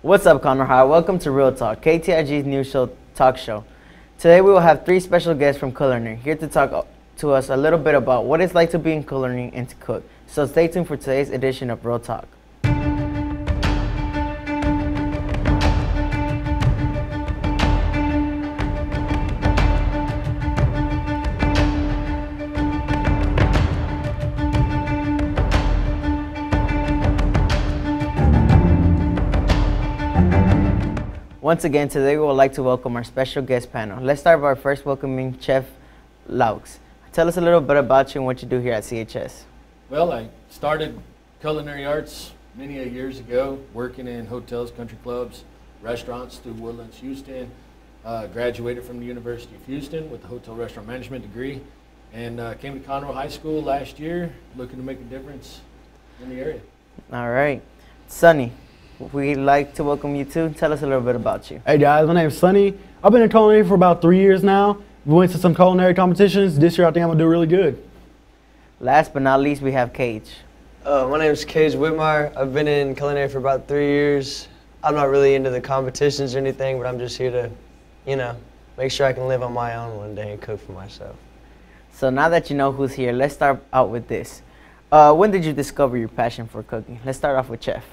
What's up, Conroe High? Welcome to Real Talk, KTIG's new show, talk show. Today we will have three special guests from culinary here to talk to us a little bit about what it's like to be in culinary and to cook. So stay tuned for today's edition of Real Talk. Once again, today we would like to welcome our special guest panel. Let's start by first welcoming Chef Laux. Tell us a little bit about you and what you do here at CHS. Well, I started culinary arts many years ago, working in hotels, country clubs, restaurants through Woodlands, Houston. Uh, graduated from the University of Houston with a hotel restaurant management degree, and uh, came to Conroe High School last year, looking to make a difference in the area. All right. Sonny, we'd like to welcome you too. Tell us a little bit about you. Hey guys, my name is Sonny. I've been in culinary for about three years now. We went to some culinary competitions. This year I think I'm gonna do really good. Last but not least, we have Cage. Uh, my name is Cage Whitmire. I've been in culinary for about three years. I'm not really into the competitions or anything, but I'm just here to, you know, make sure I can live on my own one day and cook for myself. So now that you know who's here, let's start out with this. Uh, when did you discover your passion for cooking? Let's start off with Chef.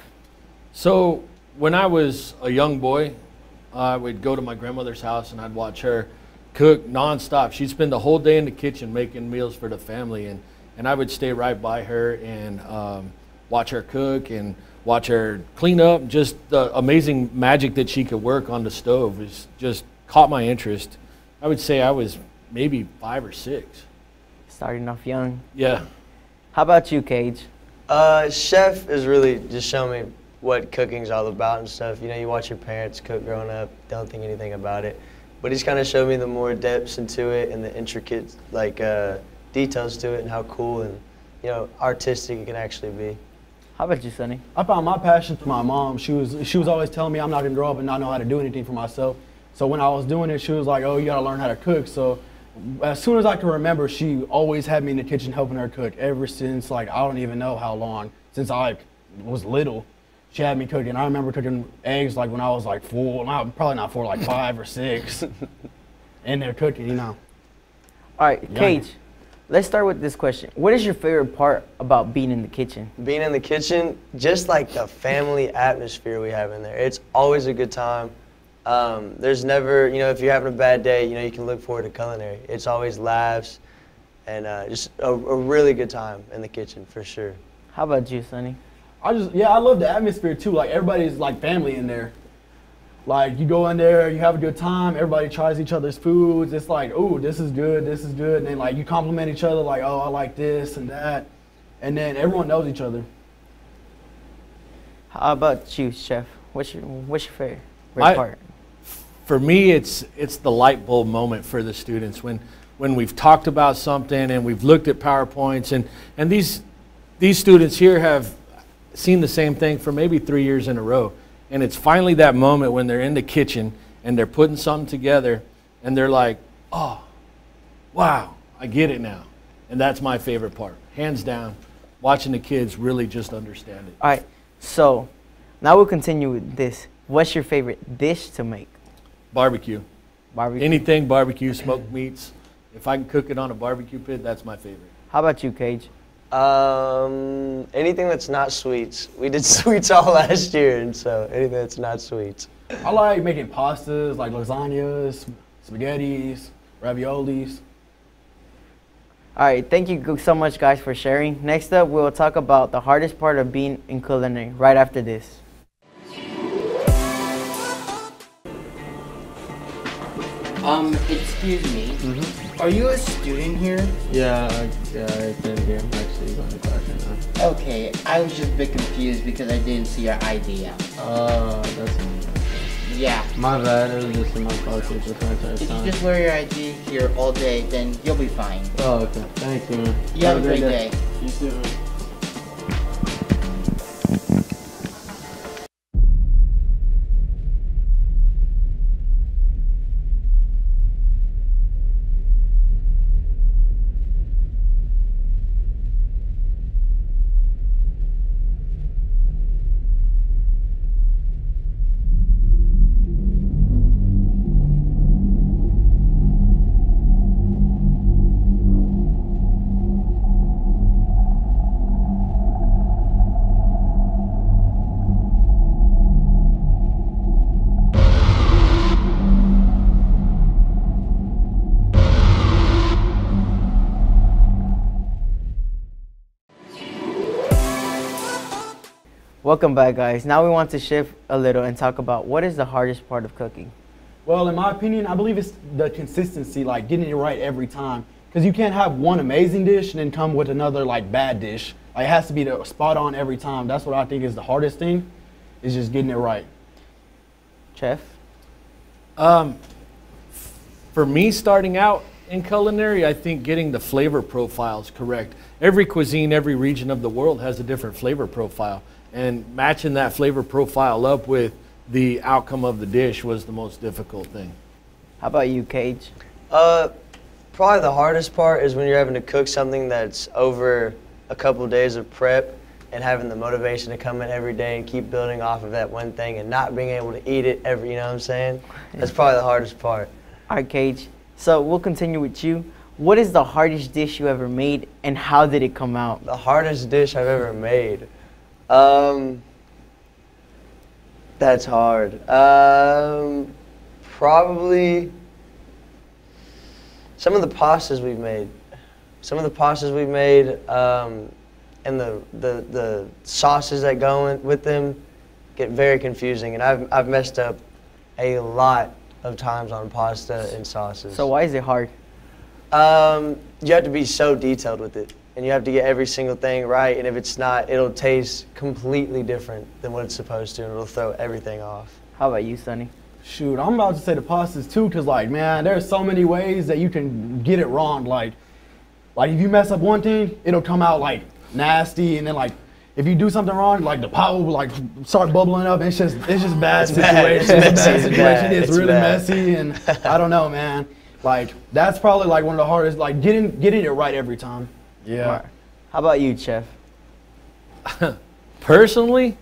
So when I was a young boy, I would go to my grandmother's house and I'd watch her cook nonstop. She'd spend the whole day in the kitchen making meals for the family, and, and I would stay right by her and um, watch her cook and watch her clean up. Just the amazing magic that she could work on the stove is just caught my interest. I would say I was maybe five or six. Starting off young. Yeah. How about you, Cage? Uh, chef is really just showing me what cooking's all about and stuff. You know, you watch your parents cook growing up, don't think anything about it. But he's kind of showed me the more depths into it and the intricate like uh, details to it and how cool and you know artistic it can actually be. How about you, Sonny? I found my passion through my mom. She was she was always telling me I'm not gonna grow up and not know how to do anything for myself. So when I was doing it, she was like, "Oh, you gotta learn how to cook." So as soon as I can remember, she always had me in the kitchen helping her cook. Ever since like I don't even know how long since I was little she had me cooking. I remember cooking eggs like when I was like four, not, probably not four, like five or six. In there cooking, you know. All right, Cage. Let's start with this question. What is your favorite part about being in the kitchen? Being in the kitchen, just like the family atmosphere we have in there. It's always a good time. Um, there's never, you know, if you're having a bad day, you know, you can look forward to culinary. It's always laughs and uh, just a, a really good time in the kitchen for sure. How about you, Sonny? I just yeah, I love the atmosphere too. Like everybody's like family in there. Like you go in there, you have a good time. Everybody tries each other's foods. It's like, oh, this is good, this is good, and then like you compliment each other, like, oh, I like this and that, and then everyone knows each other. How about you, Chef? What's your what's your favorite I- part? for me, it's it's the light bulb moment for the students when when we've talked about something and we've looked at powerpoints and and these these students here have seen the same thing for maybe three years in a row, and it's finally that moment when they're in the kitchen and they're putting something together and they're like, oh, wow, I get it now, and that's my favorite part, hands down. Watching the kids really just understand it. All right. So now we'll continue with this. What's your favorite dish to make? Barbecue. Barbecue. Anything barbecue, smoked meats. If I can cook it on a barbecue pit, that's my favorite. How about you, Cage? Um, anything that's not sweets. We did sweets all last year, and so anything that's not sweets. I like making pastas, like lasagnas, spaghettis, raviolis. All right. Thank you so much, guys, for sharing. Next up, we'll talk about the hardest part of being in culinary right after this. Um, excuse me. Are you a student here? Yeah, I, yeah, I've been here. I'm actually going to class right now. Okay, I was just a bit confused because I didn't see your ID out. Uh, that's Yeah. my bad. It was just in my pocket the entire If you just wear your ID here all day, then you'll be fine. Oh, okay. Thank you, man. You have a great day. You too, man. Welcome back, guys. Now we want to shift a little and talk about what is the hardest part of cooking. Well, in my opinion, I believe it's the consistency, like getting it right every time. Because you can't have one amazing dish and then come with another like bad dish. Like, it has to be the spot on every time. That's what I think is the hardest thing, is just getting it right. Chef? Um, for me, starting out in culinary, I think getting the flavor profiles correct. Every cuisine, every region of the world has a different flavor profile, and matching that flavor profile up with the outcome of the dish was the most difficult thing. How about you, Cage? Uh, probably the hardest part is when you're having to cook something that's over a couple days of prep and having the motivation to come in every day and keep building off of that one thing and not being able to eat it every, you know what I'm saying? That's probably the hardest part. All right, Cage. So we'll continue with you. What is the hardest dish you ever made, and how did it come out? The hardest dish I've ever made. Um, that's hard. Um, probably some of the pastas we've made. Some of the pastas we've made um, and the, the, the sauces that go in with them get very confusing. And I've, I've messed up a lot of times on pasta and sauces. So why is it hard? Um, you have to be so detailed with it, and you have to get every single thing right. And if it's not, it'll taste completely different than what it's supposed to, and it'll throw everything off. How about you, Sonny? Shoot, I'm about to say the pastas too, cause like, man, there's so many ways that you can get it wrong. Like, like if you mess up one thing, it'll come out like nasty, and then like if you do something wrong, like the pot will like start bubbling up. And it's just it's just bad It's bad. situation. It's It's, bad messy. Situation. bad. It's, It's really bad. messy, and I don't know, man. Like that's probably like one of the hardest. Like getting getting it right every time. Yeah. Alright. How about you, Chef? Personally,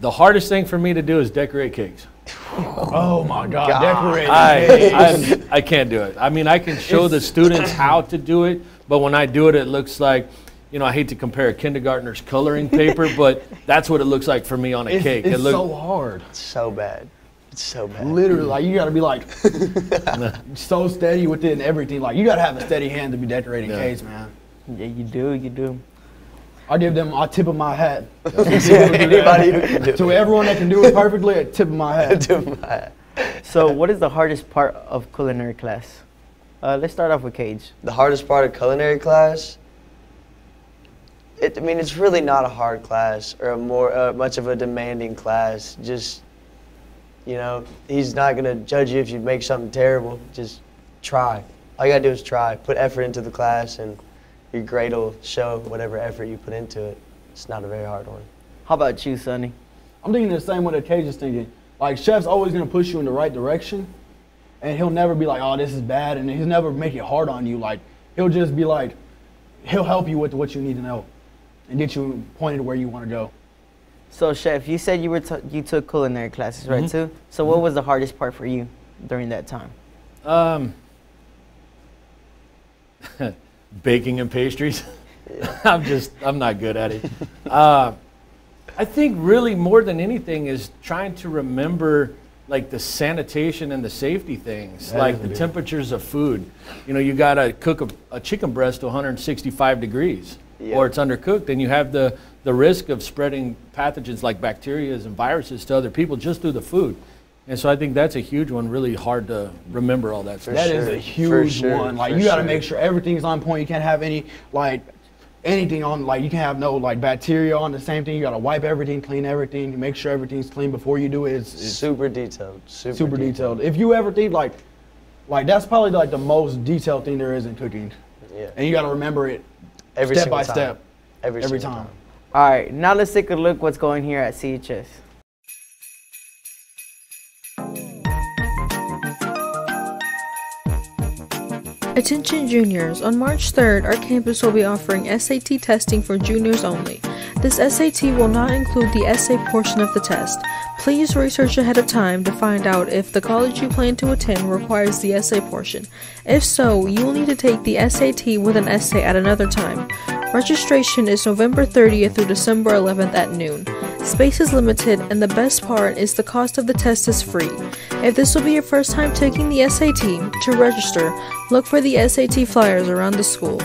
the hardest thing for me to do is decorate cakes. Oh my God, God. decorating. I, cakes. I, I can't do it. I mean, I can show the students how to do it, but when I do it, it looks like, you know, I hate to compare a kindergartner's coloring paper, but that's what it looks like for me on a It's, cake. it's it look, so hard. It's so bad. It's so bad. Literally, like you gotta be like so steady with it and everything. Like you gotta have a steady hand to be decorating Yeah. cakes, man. Yeah, you do, you do. I give them a tip of my hat. Anybody who can do to everyone that can do it perfectly, a tip of my hat. Do my- So, what is the hardest part of culinary class? Uh, let's start off with Cage. the hardest part of culinary class it, i mean it's really not a hard class or a more uh, much of a demanding class just you know he's not going to judge you if you make something terrible just try all you got to do is try put effort into the class and your grade will show whatever effort you put into it it's not a very hard one How about you, Sonny? I'm thinking the same way that Cage is thinking. Like chef's always gonna push you in the right direction, and he'll never be like, "Oh, this is bad," and he'll never make it hard on you. Like he'll just be like, he'll help you with what you need to know, and get you pointed where you want to go. So, Chef, you said you were t- you took culinary classes, right? Too. So, what was the hardest part for you during that time? Um, baking and pastries. I'm just, I'm not good at it. Uh, I think really more than anything is trying to remember like the sanitation and the safety things, That like the big- temperatures of food. You know, you got to cook a, a chicken breast to 165 degrees, Yeah. or it's undercooked, and you have the the risk of spreading pathogens like bacteria and viruses to other people just through the food. And so I think that's a huge one, really hard to remember all that stuff. That is sure, a huge sure, one. Like for you got to sure. make sure everything's on point. You can't have any like anything on. Like you can have no like bacteria on the same thing. You got to wipe everything, clean everything, make sure everything's clean before you do it. It's, it's super detailed super, super detailed. If you ever think like, like that's probably like the most detailed thing there is in cooking, yeah and you got to remember it every step by time. step. every, every single time. All right, now let's take a look what's going here at CHS. Attention juniors, on March 3rd, our campus will be offering SAT testing for juniors only. This SAT will not include the essay portion of the test. Please research ahead of time to find out if the college you plan to attend requires the essay portion. If so, you will need to take the SAT with an essay at another time. Registration is November 30th through December 11th at noon. Space is limited, and the best part is the cost of the test is free. If this will be your first time taking the SAT, to register, look for the SAT flyers around the school.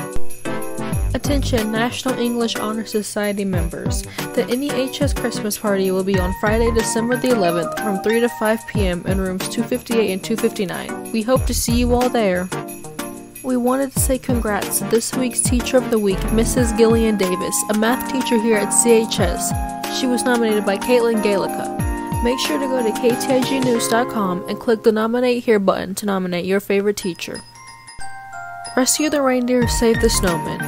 Attention National English Honor Society members. The NEHS Christmas party will be on Friday, December the 11th from 3 to 5 p.m. in rooms 258 and 259. We hope to see you all there. We wanted to say congrats to this week's Teacher of the Week, Mrs. Gillian Davis, a math teacher here at CHS. She was nominated by Caitlin Galica. Make sure to go to ktignews.com and click the Nominate Here button to nominate your favorite teacher. Rescue the Reindeer, Save the Snowman.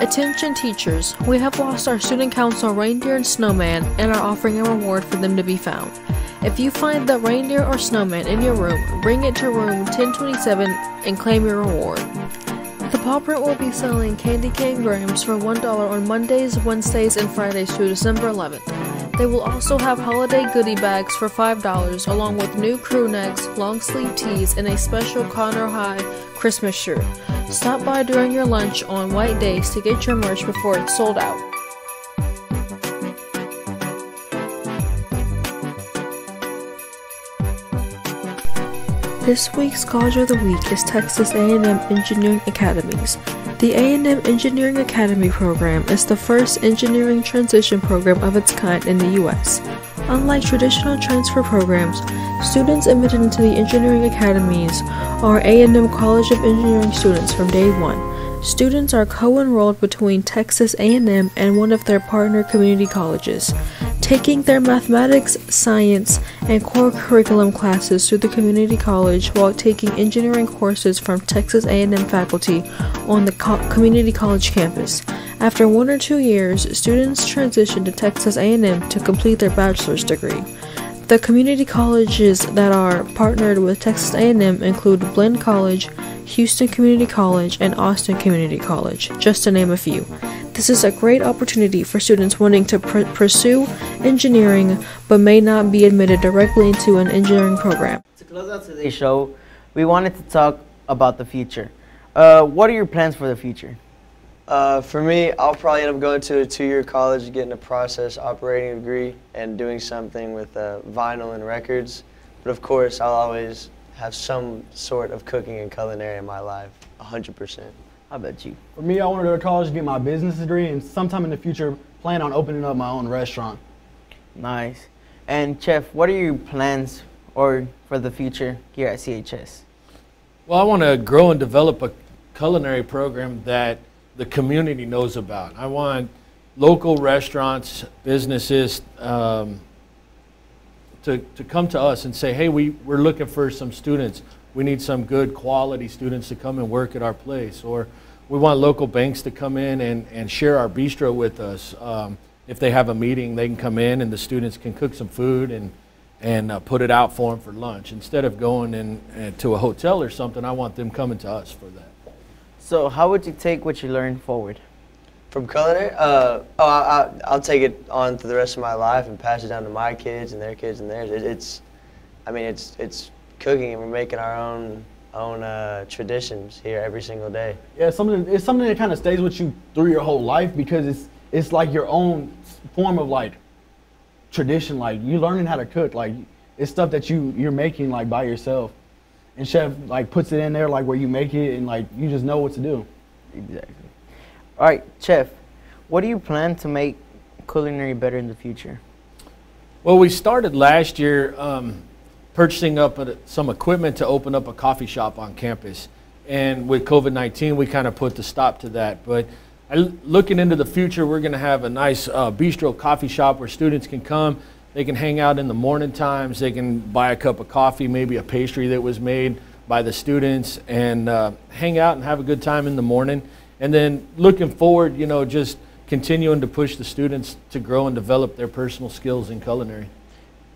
Attention teachers, we have lost our student council reindeer and snowman and are offering a reward for them to be found. If you find the reindeer or snowman in your room, bring it to room 1027 and claim your reward. The Paw Print will be selling candy cane grams for $1 on Mondays, Wednesdays, and Fridays through December 11th. They will also have holiday goodie bags for $5 along with new crew necks, long sleeve tees, and a special Conroe High Christmas shirt. Stop by during your lunch on white days to get your merch before it's sold out. This week's College of the Week is Texas A&M Engineering Academies. The A&M Engineering Academy program is the first engineering transition program of its kind in the U.S. Unlike traditional transfer programs, students admitted into the engineering academies are A&M College of Engineering students from day one. Students are co-enrolled between Texas A&M and one of their partner community colleges, taking their mathematics, science, and core curriculum classes through the community college while taking engineering courses from Texas A&M faculty on the co- community college campus. After one or two years, students transition to Texas A&M to complete their bachelor's degree. The community colleges that are partnered with Texas A&M include Blinn College, Houston Community College, and Austin Community College, just to name a few. This is a great opportunity for students wanting to pr- pursue engineering but may not be admitted directly into an engineering program. To close out today's show, we wanted to talk about the future. Uh, what are your plans for the future? Uh, for me, I'll probably end up going to a two-year college, getting a process operating degree, and doing something with uh, vinyl and records. But of course, I'll always have some sort of cooking and culinary in my life, 100%. How about you? For me, I want to go to college to get my business degree, and sometime in the future, plan on opening up my own restaurant. Nice. And Chef, what are your plans or for the future here at CHS? Well, I want to grow and develop a culinary program that the community knows about. I want local restaurants, businesses um, to, to come to us and say, hey, we, we're looking for some students. We need some good quality students to come and work at our place. Or we want local banks to come in and, and share our bistro with us. Um, if they have a meeting, they can come in and the students can cook some food and, and uh, put it out for them for lunch. Instead of going in, uh, to a hotel or something, I want them coming to us for that. So, how would you take what you learned forward? From culinary, uh, oh, I, I, I'll take it on for the rest of my life and pass it down to my kids and their kids and theirs. It, it's, I mean, it's it's cooking and we're making our own own uh, traditions here every single day. Yeah, it's something it's something that kind of stays with you through your whole life because it's it's like your own form of like tradition. Like you learning how to cook, like it's stuff that you you're making like by yourself, and chef like puts it in there like where you make it and like you just know what to do. Exactly. All right, Chef, what do you plan to make culinary better in the future? Well, we started last year um, purchasing up some equipment to open up a coffee shop on campus. And with COVID 19, we kind of put the stop to that. But looking into the future, we're going to have a nice uh, bistro coffee shop where students can come. They can hang out in the morning times. They can buy a cup of coffee, maybe a pastry that was made by the students, and uh, hang out and have a good time in the morning. And then looking forward, you know, just continuing to push the students to grow and develop their personal skills in culinary.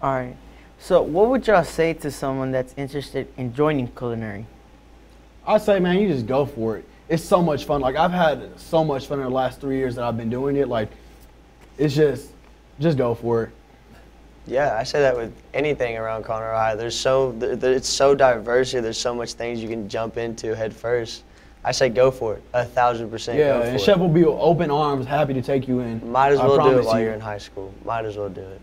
All right. So, what would y'all say to someone that's interested in joining culinary? I say, man, you just go for it. It's so much fun. Like I've had so much fun in the last three years that I've been doing it. Like, it's just, just go for it. Yeah, I say that with anything around Conroe High. There's so th- th- it's so diverse here. There's so much things you can jump into head first. I say go for it, a thousand percent. Yeah, go for and it. chef will be open arms, happy to take you in. Might as I well do it promise while you. you're in high school. Might as well do it.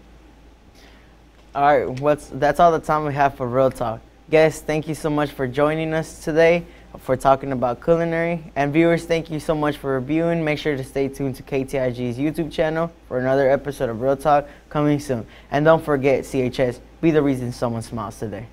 All right, what's, that's all the time we have for Real Talk. Guys, thank you so much for joining us today. for talking about culinary. And viewers, thank you so much for reviewing. Make sure to stay tuned to KTIG's YouTube channel for another episode of Real Talk coming soon. And don't forget, CHS, be the reason someone smiles today.